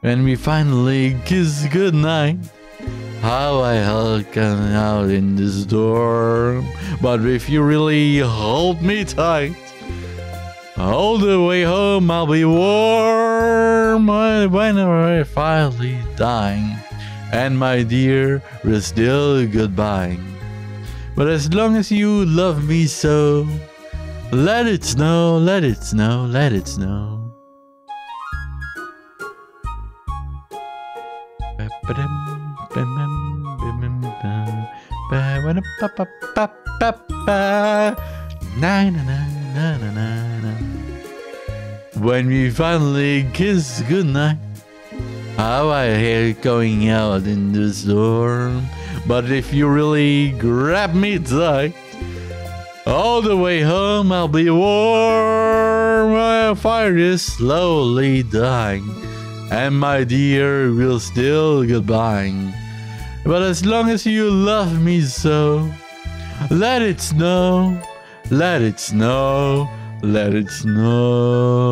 When we finally kiss goodnight, how I hulk out in the storm. But if you really hold me tight, all the way home I'll be warm when I finally dying. And my dear, we're still goodbye. But as long as you love me so, let it snow, let it snow, let it snow. When we finally kiss goodnight, how I hate going out in the storm. But if you really grab me tight, all the way home I'll be warm. My fire is slowly dying, and my dear will still goodbye. But as long as you love me so, let it snow, let it snow, let it snow.